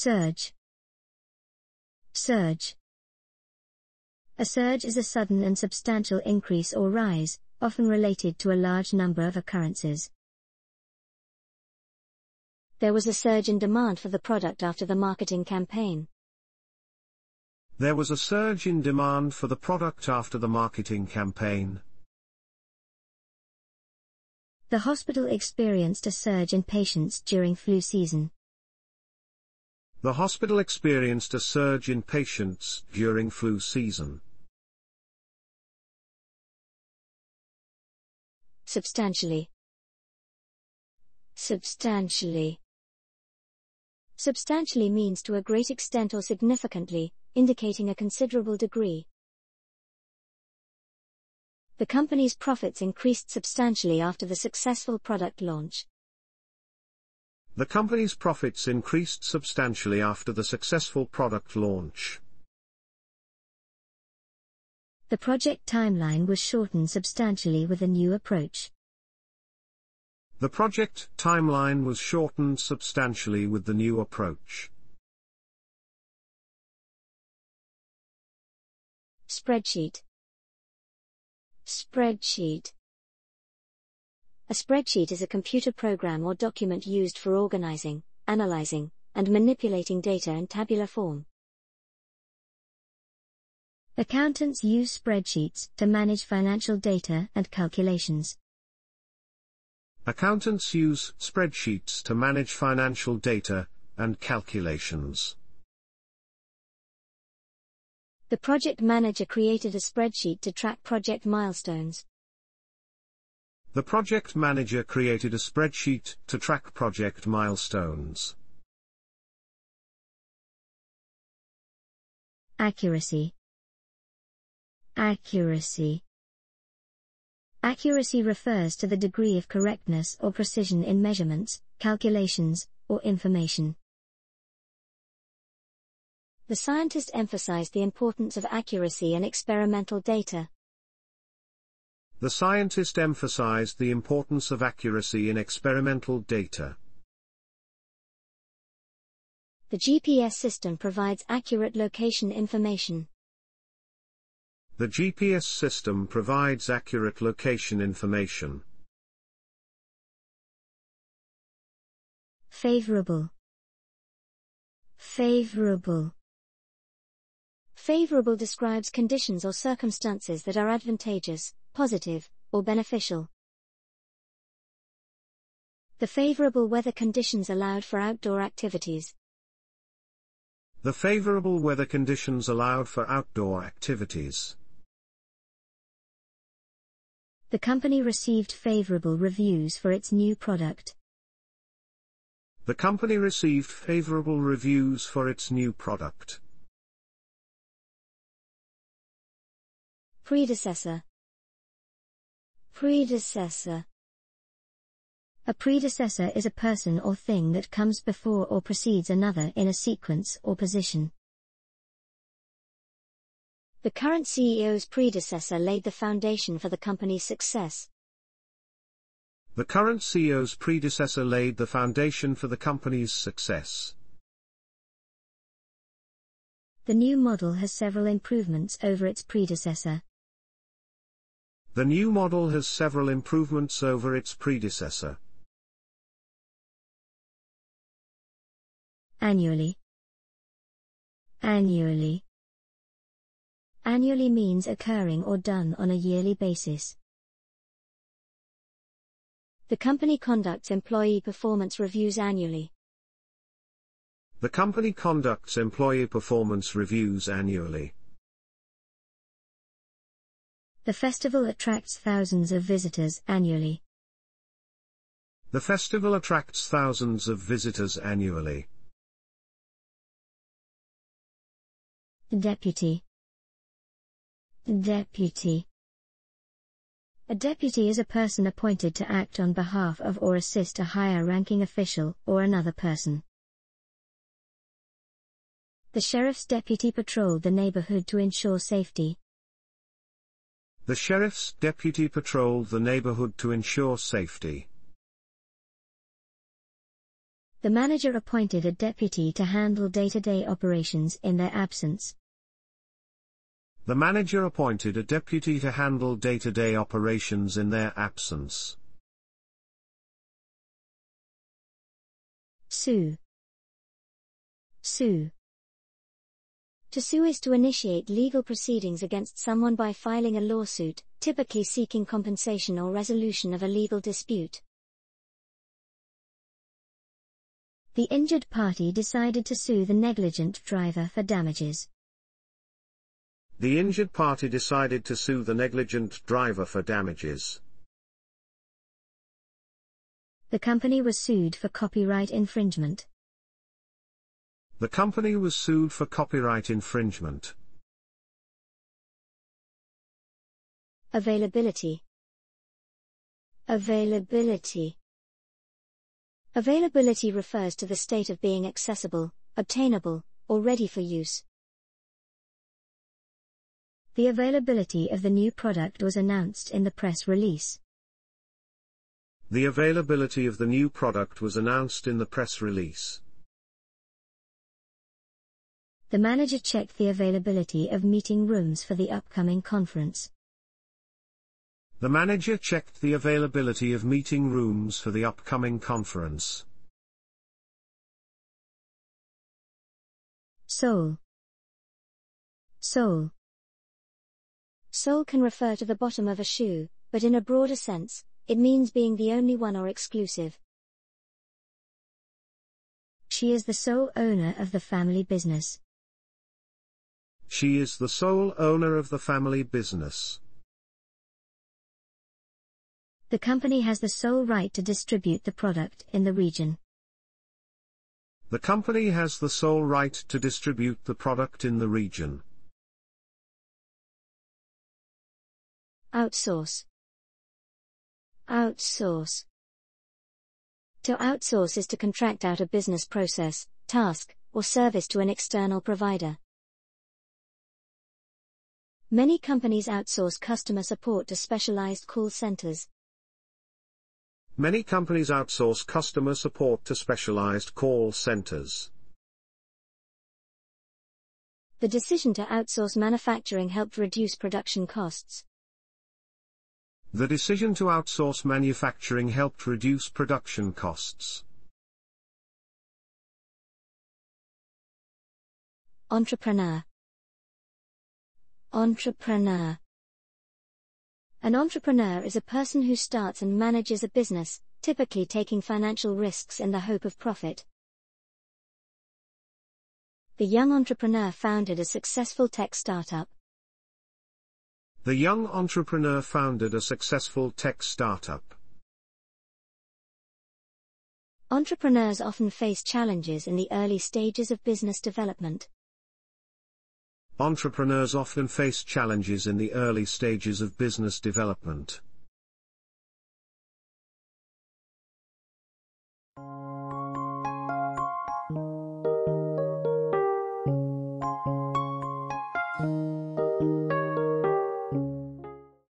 Surge. Surge. A surge is a sudden and substantial increase or rise, often related to a large number of occurrences. There was a surge in demand for the product after the marketing campaign. There was a surge in demand for the product after the marketing campaign. The hospital experienced a surge in patients during flu season. The hospital experienced a surge in patients during flu season. Substantially. Substantially. Substantially means to a great extent or significantly, indicating a considerable degree. The company's profits increased substantially after the successful product launch. The company's profits increased substantially after the successful product launch. The project timeline was shortened substantially with a new approach. The project timeline was shortened substantially with the new approach. Spreadsheet Spreadsheet A spreadsheet is a computer program or document used for organizing, analyzing, and manipulating data in tabular form. Accountants use spreadsheets to manage financial data and calculations. Accountants use spreadsheets to manage financial data and calculations. The project manager created a spreadsheet to track project milestones. The project manager created a spreadsheet to track project milestones. Accuracy. Accuracy. Accuracy refers to the degree of correctness or precision in measurements, calculations, or information. The scientist emphasized the importance of accuracy in experimental data. The scientist emphasized the importance of accuracy in experimental data. The GPS system provides accurate location information. The GPS system provides accurate location information. Favorable. Favorable. Favorable describes conditions or circumstances that are advantageous, positive, or beneficial. The favorable weather conditions allowed for outdoor activities. The favorable weather conditions allowed for outdoor activities. The company received favorable reviews for its new product. The company received favorable reviews for its new product. Predecessor Predecessor A predecessor is a person or thing that comes before or precedes another in a sequence or position. The current CEO's predecessor laid the foundation for the company's success. The current CEO's predecessor laid the foundation for the company's success. The new model has several improvements over its predecessor. The new model has several improvements over its predecessor. Annually. Annually. Annually means occurring or done on a yearly basis. The company conducts employee performance reviews annually. The company conducts employee performance reviews annually. The festival attracts thousands of visitors annually. The festival attracts thousands of visitors annually. Deputy. Deputy. A deputy is a person appointed to act on behalf of or assist a higher ranking official or another person. The sheriff's deputy patrolled the neighborhood to ensure safety. The sheriff's deputy patrolled the neighborhood to ensure safety. The manager appointed a deputy to handle day-to-day operations in their absence. The manager appointed a deputy to handle day-to-day operations in their absence. Sue. Sue. To sue is to initiate legal proceedings against someone by filing a lawsuit, typically seeking compensation or resolution of a legal dispute. The injured party decided to sue the negligent driver for damages. The injured party decided to sue the negligent driver for damages. The company was sued for copyright infringement. The company was sued for copyright infringement. Availability. Availability. Availability refers to the state of being accessible, obtainable, or ready for use. The availability of the new product was announced in the press release. The availability of the new product was announced in the press release. The manager checked the availability of meeting rooms for the upcoming conference. The manager checked the availability of meeting rooms for the upcoming conference. Sole. Sole. Sole can refer to the bottom of a shoe, but in a broader sense, it means being the only one or exclusive. She is the sole owner of the family business. She is the sole owner of the family business. The company has the sole right to distribute the product in the region. The company has the sole right to distribute the product in the region. Outsource. Outsource. To outsource is to contract out a business process, task, or service to an external provider. Many companies outsource customer support to specialized call centers. Many companies outsource customer support to specialized call centers. The decision to outsource manufacturing helped reduce production costs. The decision to outsource manufacturing helped reduce production costs. Entrepreneur. Entrepreneur. An entrepreneur is a person who starts and manages a business, typically taking financial risks in the hope of profit. The young entrepreneur founded a successful tech startup. The young entrepreneur founded a successful tech startup. Entrepreneurs often face challenges in the early stages of business development. Entrepreneurs often face challenges in the early stages of business development.